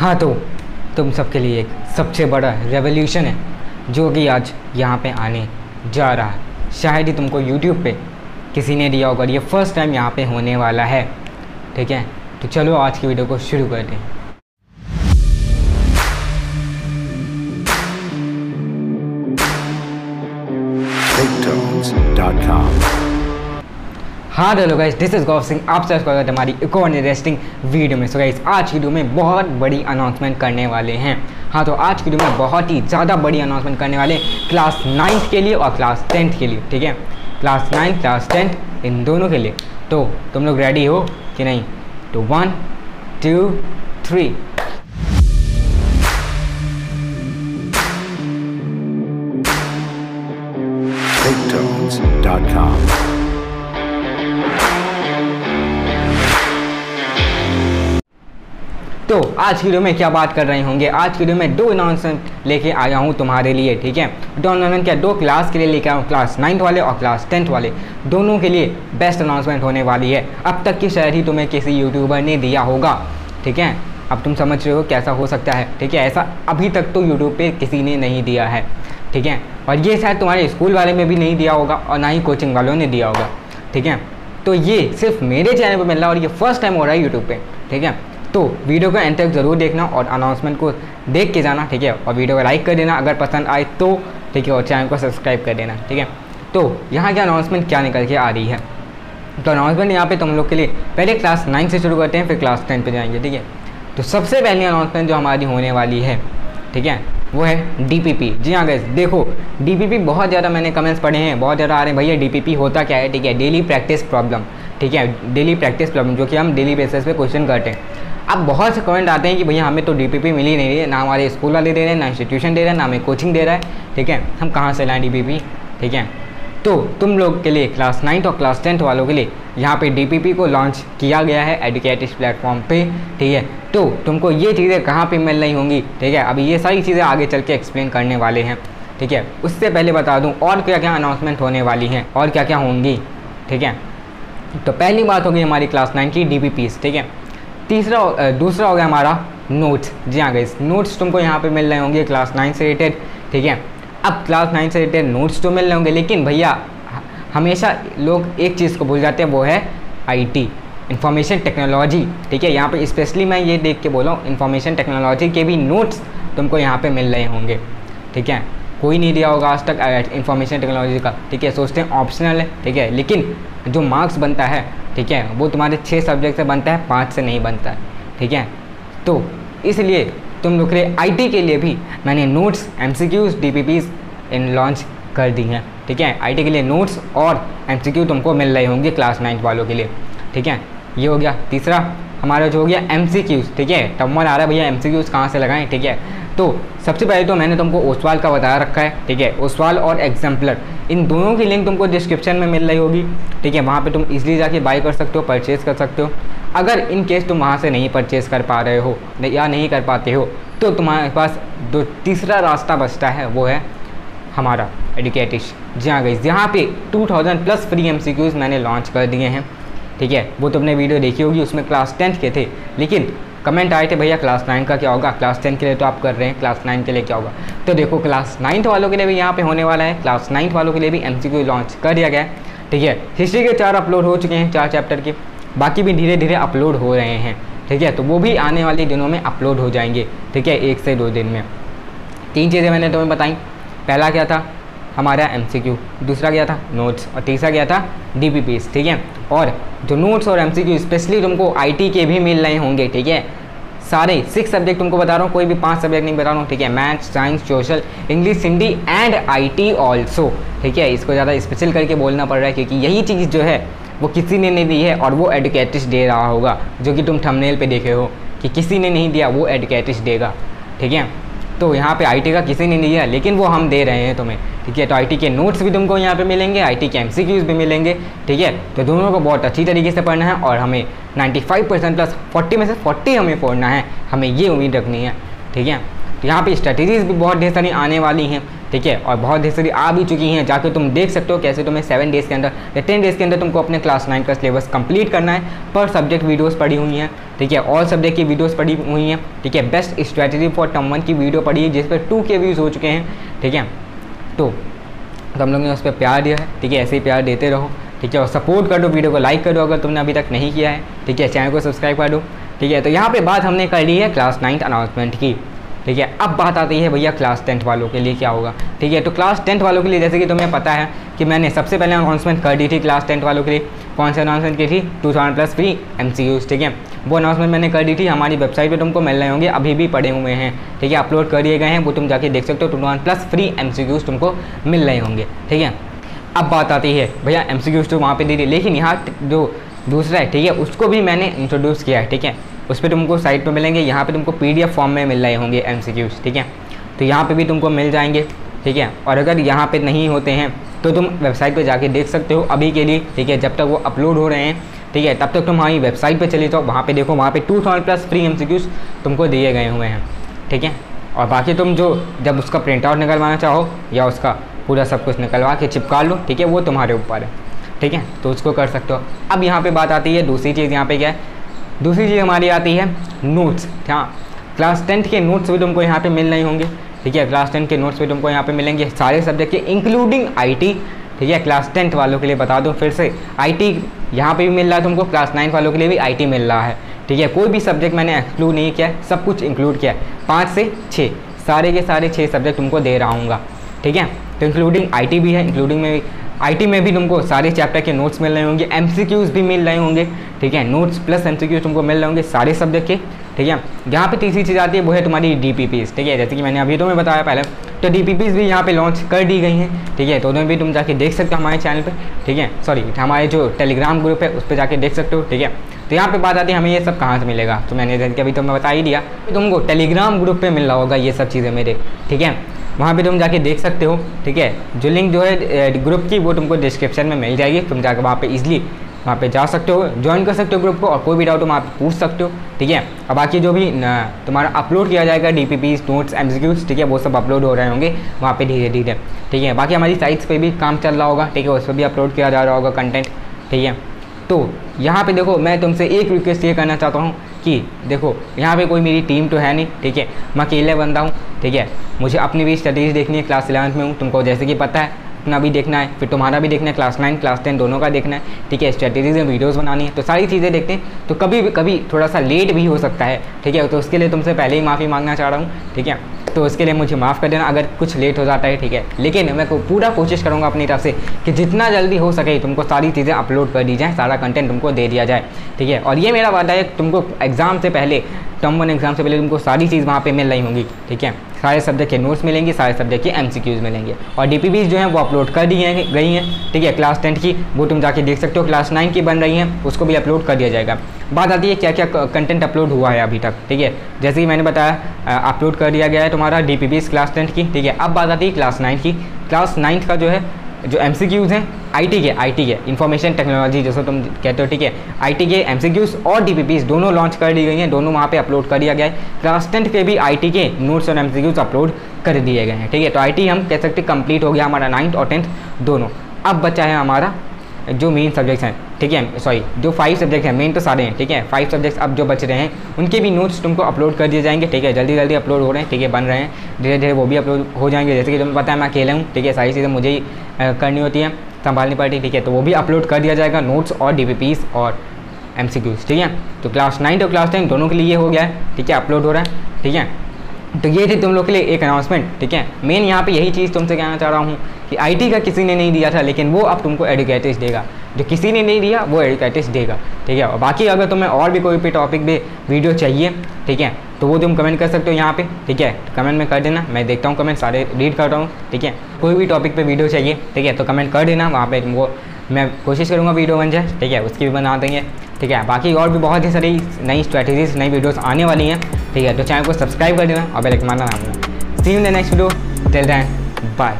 हाँ तो तुम सबके लिए एक सबसे बड़ा रेवोल्यूशन है, जो कि आज यहाँ पे आने जा रहा है। शायद ही तुमको यूट्यूब पे किसी ने दिया होगा ये फ़र्स्ट टाइम यहाँ पे होने वाला है। ठीक है? तो चलो आज की वीडियो को शुरू करते हैं। BigTones.com. हाँ hello guys this is Gaurav Singh आप सबका स्वागत हमारी एक और इंटरेस्टिंग वीडियो में। सो गाइस आज की वीडियो में बहुत बड़ी अनाउंसमेंट करने वाले हैं। हाँ तो आज की वीडियो में बहुत ही ज़्यादा बड़ी अनाउंसमेंट करने वाले क्लास नाइन्थ के लिए और क्लास टेंथ के लिए, ठीक है? क्लास नाइन्थ क्लास टेंथ इन दोनों के लिए। तो तुम लोग रेडी हो कि नहीं? तो वन टू थ्री तो आज की वीडियो में क्या बात कर रहे होंगे? आज की वीडियो में दो अनाउंसमेंट लेके आया हूँ तुम्हारे लिए, ठीक है? दो अनाउंसमेंट क्या? दो क्लास के लिए लेके आया हूँ क्लास नाइन्थ वाले और क्लास टेंथ वाले। दोनों के लिए बेस्ट अनाउंसमेंट होने वाली है। अब तक की शायद ही तुम्हें किसी यूट्यूबर ने दिया होगा, ठीक है? अब तुम समझ रहे हो कैसा हो सकता है, ठीक है? ऐसा अभी तक तो यूट्यूब पे किसी ने नहीं दिया है, ठीक है? और ये शायद तुम्हारे स्कूल वाले में भी नहीं दिया होगा और ना ही कोचिंग वालों ने दिया होगा, ठीक है? तो ये सिर्फ़ मेरे चैनल पर मिल रहा है और ये फ़र्स्ट टाइम हो रहा है यूट्यूब पर ठीक है? तो वीडियो को एंड तक ज़रूर देखना और अनाउंसमेंट को देख के जाना, ठीक है? और वीडियो को लाइक कर देना, अगर पसंद आए तो ठीक है? और चैनल को सब्सक्राइब कर देना, ठीक है? तो यहाँ की अनाउंसमेंट क्या निकल के आ रही है? तो अनाउंसमेंट यहाँ पे तुम लोग के लिए पहले क्लास नाइन से शुरू करते हैं, फिर क्लास टेन पे जाएँगे, ठीक है? तो सबसे पहली अनाउंसमेंट जो हमारी होने वाली है, ठीक है? वो है डीपीपी जी हाँ गैस देखो डीपीपी बहुत ज़्यादा मैंने कमेंट्स पढ़े हैं, बहुत ज़्यादा आ रहे हैं, भैया डीपीपी होता क्या है, ठीक है? डेली प्रैक्टिस प्रॉब्लम ठीक है? डेली प्रैक्टिस प्रॉब्लम जो कि हम डेली बेसिस पे क्वेश्चन करते हैं। अब बहुत से कमेंट आते हैं कि भैया हमें तो डीपीपी मिल नहीं रही है, ना हमारे स्कूल वाले दे रहे हैं, ना इंस्टीट्यूशन दे रहे हैं, ना हमें कोचिंग दे रहा है, ठीक है? हम कहाँ से लाएँ डी ठीक है? तो तुम लोग के लिए क्लास नाइन्थ और क्लास टेंथ वालों के लिए यहाँ पे डीपीपी को लॉन्च किया गया है एडुकेटिव प्लेटफॉर्म पे, ठीक है? तो तुमको ये चीज़ें कहाँ पे मिल रही होंगी, ठीक है? अभी ये सारी चीज़ें आगे चल के एक्सप्लेन करने वाले हैं, ठीक है? उससे पहले बता दूँ, और क्या क्या अनाउंसमेंट होने वाली हैं, और क्या क्या होंगी, ठीक है? तो पहली बात होगी हमारी क्लास नाइन की डी ठीक है? तीसरा दूसरा हो गया हमारा नोट्स जी हाँ गई नोट्स तुमको यहाँ पे मिल रहे होंगे क्लास नाइन से रिलेटेड ठीक है? अब क्लास नाइन से रिलेटेड नोट्स तो मिल रहे होंगे, लेकिन भैया हमेशा लोग एक चीज़ को भूल जाते हैं, वो है आईटी इंफॉर्मेशन टेक्नोलॉजी ठीक है? यहाँ पे स्पेशली मैं ये देख के बोला हूँ इंफॉर्मेशन टेक्नोलॉजी के भी नोट्स तुमको यहाँ पे मिल रहे होंगे, ठीक है? कोई नहीं दिया होगा आज तक इंफॉर्मेशन टेक्नोलॉजी का। ठीक है, सोचते हैं ऑप्शनल है, ठीक है, लेकिन जो मार्क्स बनता है, ठीक है, वो तुम्हारे छः सब्जेक्ट से बनता है, पाँच से नहीं बनता है, ठीक है? तो इसलिए तुम लोग के लिए आई के लिए भी मैंने notes M C Qs D P इन लॉन्च कर दी हैं, ठीक है? आईटी के लिए नोट्स और एम सी क्यू तुमको मिल रहे होंगे क्लास नाइन्थ वालों के लिए, ठीक है? ये हो गया। तीसरा हमारा जो हो गया एम ठीक है? टम्मल आ रहा है भैया एम सी कहाँ से लगाएँ, ठीक है? तो सबसे पहले तो मैंने तुमको ओसवाल का बताया रखा है, ठीक है? ओसवाल और एग्जाम्पलर इन दोनों की लिंक तुमको डिस्क्रिप्शन में मिल रही होगी, ठीक है? वहाँ पे तुम इजीली जाके बाई कर सकते हो परचेज़ कर सकते हो। अगर इन केस तुम वहाँ से नहीं परचेज़ कर पा रहे हो या नहीं कर पाते हो तो तुम्हारे पास जो तीसरा रास्ता बचता है, वो है हमारा एडुकेटिश हाँ गई यहाँ पे 2000 प्लस फ्री एम मैंने लॉन्च कर दिए हैं। ठीक है? वो तुमने वीडियो देखी होगी, उसमें क्लास टेंथ के थे। लेकिन कमेंट आए थे भैया क्लास नाइन का क्या होगा? क्लास टेंथ के लिए तो आप कर रहे हैं क्लास नाइन के लिए क्या होगा? तो देखो क्लास नाइन्थ वालों के लिए भी यहाँ पे होने वाला है क्लास नाइन्थ वालों के लिए भी एमसीक्यू लॉन्च कर दिया गया है। ठीक है? हिस्ट्री के चार अपलोड हो चुके हैं, चार चैप्टर के। बाकी भी धीरे धीरे अपलोड हो रहे हैं। ठीक है? तो वो भी आने वाले दिनों में अपलोड हो जाएँगे। ठीक है? एक से दो दिन में। तीन चीज़ें मैंने तुम्हें बताई। पहला क्या था? हमारा एमसीक्यू दूसरा क्या था? नोट्स और तीसरा क्या था? डी ठीक है? और जो नोट्स और एम स्पेशली तुमको आईटी के भी मिल रहे होंगे, ठीक है? सारे सिक्स सब्जेक्ट तुमको बता रहा हूँ, कोई भी पाँच सब्जेक्ट नहीं बता रहा हूँ, ठीक है? Maths science social English Hindi and IT also ठीक है? इसको ज़्यादा स्पेशल करके बोलना पड़ रहा है, क्योंकि यही चीज़ जो है, वो किसी ने नहीं दी है और वो एडुकेटिस दे रहा होगा, जो कि तुम थंबनेल पे देखे हो, कि किसी ने नहीं दिया, वो एडुकेटिस देगा, ठीक है? तो यहाँ पे आईटी का किसी ने नहीं दिया, लेकिन वो हम दे रहे हैं तुम्हें। ठीक है तो आईटी के नोट्स भी तुमको यहाँ पे मिलेंगे आईटी के एमसीक्यूज भी मिलेंगे, ठीक है? तो दोनों को बहुत अच्छी तरीके से पढ़ना है और हमें 95 परसेंट प्लस 40 में से 40 हमें फोड़ना है, हमें ये उम्मीद रखनी है, ठीक है? तो यहाँ पे स्ट्रेटेजीज भी बहुत ढेर सारी आने वाली हैं, ठीक है? और बहुत ढेर सारी आ भी चुकी हैं जाकर तुम देख सकते हो कैसे तुम्हें सेवन डेज़ के अंदर या टेन डेज़ के अंदर तुमको अपने क्लास नाइन का सिलेबस कंप्लीट करना है पर सब्जेक्ट वीडियोस पड़ी हुई हैं, ठीक है? ऑल सब्जेक्ट की वीडियोस पड़ी हुई हैं, ठीक है? Best strategy for term one की वीडियो पड़ी है, जिस पर टू के व्यूज़ हो चुके हैं, ठीक है? तो तो हम लोग ने उस पर प्यार दिया है। ठीक है, ऐसे ही प्यार देते रहो। ठीक है, और सपोर्ट कर दो वीडियो को लाइक कर दो अगर तुमने अभी तक नहीं किया है। ठीक है चैनल को सब्सक्राइब कर दो। ठीक है तो यहाँ पे बात हमने कर ली है क्लास नाइन्थ अनाउंसमेंट की। ठीक है, अब बात आती है भैया क्लास टेंथ वालों के लिए क्या होगा। ठीक है तो क्लास टेंथ वालों के लिए जैसे कि तुम्हें पता है कि मैंने सबसे पहले अनाउंसमेंट कर दी थी क्लास टेंथ वालों के लिए। कौन सी अनाउंसमेंट की थी? टू प्लस फ्री एम ठीक है? वो अनाउंसमेंट मैंने कर दी थी, हमारी वेबसाइट पे तुमको मिल रहे होंगे, अभी भी पड़े हुए हैं। ठीक है अपलोड कर दिए गए हैं, वो तुम जाके देख सकते हो टू प्लस फ्री एम तुमको मिल रहे होंगे। ठीक है, अब बात आती है, भैया एम सी तो वहाँ पर दे दी, लेकिन यहाँ जो दूसरा है, ठीक है, उसको भी मैंने इंट्रोड्यूस किया है, ठीक है। उस पर तुमको साइट पर मिलेंगे, यहाँ पे तुमको पीडीएफ फॉर्म में मिल रहे होंगे एम ठीक है। तो यहाँ पे भी तुमको मिल जाएँगे, ठीक है, और अगर यहाँ पे नहीं होते हैं तो तुम वेबसाइट पर जाके देख सकते हो, अभी के लिए, ठीक है, जब तक वो अपलोड हो रहे हैं ठीक है, तब तक तुम हमारी वेबसाइट पे चले जाओ, वहाँ पे देखो, वहाँ पे two thousand plus free M तुमको दिए गए हुए हैं, ठीक है? और बाकी तुम जो, जब उसका प्रिंट आउट निकलवाना चाहो, या उसका पूरा सब कुछ निकलवा के चिपका लो, ठीक है? वो तुम्हारे ऊपर है, ठीक है? तो उसको कर सकते हो। अब यहाँ पे बात आती है, दूसरी चीज़ यहाँ पे क्या है? दूसरी चीज़ हमारी आती है नोट्स हाँ। क्लास टेंथ के नोट्स भी तुमको यहाँ पे मिल नहीं होंगे, ठीक है? क्लास टेंथ के नोट्स भी तुमको यहाँ पे मिलेंगे, सारे सब्जेक्ट के इंक्लूडिंग आईटी ठीक है? क्लास टेंथ वालों के लिए बता दूँ, फिर से आईटी यहाँ पे भी मिल रहा है तुमको क्लास नाइन वालों के लिए भी आईटी मिल रहा है। ठीक है, कोई भी सब्जेक्ट मैंने एक्सक्लूड नहीं किया, सब कुछ इंक्लूड किया है। पाँच से छः, सारे के सारे छः सब्जेक्ट तुमको दे रहा हूँ ठीक है? तो इंक्लूडिंग आईटी भी है इंक्लूडिंग में आईटी में भी तुमको सारे चैप्टर के नोट्स मिल रहे होंगे एमसीक्यूज भी मिल रहे होंगे। ठीक है? नोट्स प्लस एमसीक्यूज तुमको मिल रहे होंगे सारे सब्जेक्ट के। ठीक है? यहाँ पे तीसरी चीज़ आती है, वो है तुम्हारी डी ठीक है? जैसे कि मैंने अभी तुम्हें बताया पहले तो डी भी यहाँ पे लॉन्च कर दी गई हैं, ठीक है? तो उन्हें भी तुम जाके देख सकते हो हमारे चैनल पे, ठीक है? सॉरी हमारे जो टेलीग्राम ग्रुप है, उस पर जाके देख सकते हो, ठीक है? तो यहाँ पे बात आती है, हमें ये सब कहाँ से मिलेगा? तो मैंने जैसे अभी तुम्हें बता ही दिया तुमको टेलीग्राम ग्रुप पर मिल रहा होगा ये सब चीज़ें मेरे, ठीक है? वहाँ पे तुम जाके देख सकते हो, ठीक है? जो लिंक जो है ग्रुप की, वो तुमको डिस्क्रिप्शन में मिल जाएगी, तुम जाकर वहाँ पे इजली वहाँ पे जा सकते हो ज्वाइन कर सकते हो ग्रुप को और कोई भी डाउट हो, वहाँ पे पूछ सकते हो, ठीक है? और बाकी जो भी तुम्हारा अपलोड किया जाएगा डी पी नोट्स एम ठीक है, वो सब अपलोड हो रहे होंगे वहाँ पे धीरे धीरे, ठीक है? बाकी हमारी साइट्स पे भी काम चल रहा होगा, ठीक है, उस पर भी अपलोड किया जा रहा होगा कंटेंट ठीक है? तो यहाँ पे देखो, मैं तुमसे एक रिक्वेस्ट ये करना चाहता हूँ कि देखो, यहाँ पे कोई मेरी टीम तो है नहीं, ठीक है? मैं अकेले बंदा हूँ, ठीक है? मुझे अपनी भी स्टडीज़ देखनी है क्लास इलेवंथ में हूँ, तुमको जैसे कि पता है अपना भी देखना है, फिर तुम्हारा भी देखना है क्लास नाइन क्लास टेन दोनों का देखना है, ठीक है स्ट्रेटेजीज में वीडियोस बनानी है तो सारी चीज़ें देखते हैं तो कभी भी कभी थोड़ा सा लेट भी हो सकता है, ठीक है तो उसके लिए तुमसे पहले ही माफ़ी मांगना चाह रहा हूँ, ठीक है तो उसके लिए मुझे माफ़ कर देना, अगर कुछ लेट हो जाता है, ठीक है, लेकिन मैं को पूरा कोशिश करूँगा अपनी तरफ़ से कि जितना जल्दी हो सके तुमको सारी चीज़ें अपलोड कर दी जाए, सारा कंटेंट तुमको दे दिया जाए, ठीक है, और ये मेरा वादा है, तुमको एग्ज़ाम से पहले टर्म वन एग्ज़ाम से पहले तुमको सारी चीज़ वहाँ पे मिल रही होंगी, ठीक है सारे सब्जेक्ट के नोट्स मिलेंगे, सारे सब्जेक्ट के एम मिलेंगे। और डी जो हैं, वो अपलोड कर दी गई हैं। ठीक है क्लास टेंथ की, वो तुम जाके देख सकते हो क्लास नाइन की बन रही हैं, उसको भी अपलोड कर दिया जाएगा। बात आती है क्या क्या कंटेंट अपलोड हुआ है अभी तक, ठीक है? जैसे कि मैंने बताया अपलोड कर दिया गया है तुम्हारा डी क्लास टेंथ की, ठीक है? अब बात आती है क्लास नाइन्थ की। क्लास नाइन्थ का जो है, जो एम हैं आईटी के आईटी के इंफॉर्मेशन टेक्नोलॉजी जैसे तुम कहते हो, ठीक है? आईटी के एम और डी दोनों लॉन्च कर दी गई हैं, दोनों वहाँ पे अपलोड कर दिया गया है। क्लास टेंथ के भी आईटी के नोट्स और एम अपलोड कर दिए गए हैं, ठीक है? तो आईटी हम कह सकते कंप्लीट हो गया हमारा नाइन्थ और टेंथ दोनों। अब बचा है हमारा जो मेन सब्जेक्ट्स हैं, ठीक है? सॉरी जो फाइव सब्जेक्ट हैं मेन तो सारे हैं, ठीक है? फाइव सब्जेक्ट्स अब जो बच रहे हैं, उनके भी नोट्स तुमको अपलोड कर दिए जाएँगे, ठीक है? जल्दी जल्दी अपलोड हो रहे हैं, ठीक है? बन रहे हैं, धीरे धीरे वो भी अपलोड हो जाएँगे। जैसे कि तुम्हें पता है, मैं अकेले हूँ, ठीक है? सारी चीज़ें मुझे ही करनी होती हैं। संभालनी पड़ती ठीक है? तो वो भी अपलोड कर दिया जाएगा नोट्स और डी और एम ठीक है? तो क्लास नाइन्थ और क्लास टेन दोनों के लिए हो गया है, ठीक है? अपलोड हो रहा है, ठीक है? तो ये थी तुम लोग के लिए एक अनाउंसमेंट ठीक है? मेन यहाँ पे यही चीज़ तुमसे कहना चाह रहा हूँ कि आईटी का किसी ने नहीं दिया था, लेकिन वो अब तुमको एडुकेटिव देगा। जो किसी ने नहीं दिया, वो एडुकेटिव देगा, ठीक है? और बाकी अगर तुम्हें और भी कोई भी टॉपिक पे वीडियो चाहिए, ठीक है? तो वो तुम कमेंट कर सकते हो यहाँ पे, ठीक है? कमेंट में कर देना, मैं देखता हूँ कमेंट सारे रीड कर रहा हूँ, ठीक है? कोई भी टॉपिक पे वीडियो चाहिए, ठीक है? तो कमेंट कर देना, वहाँ पे तुमको मैं कोशिश करूँगा वीडियो बन जाए, ठीक है? उसकी भी बना देंगे, ठीक है? बाकी और भी बहुत ही सारी नई स्ट्रैटेजीज नई वीडियोस आने वाली हैं, ठीक है? तो चैनल को सब्सक्राइब कर देना और बेल मारना ना see in the next video till then bye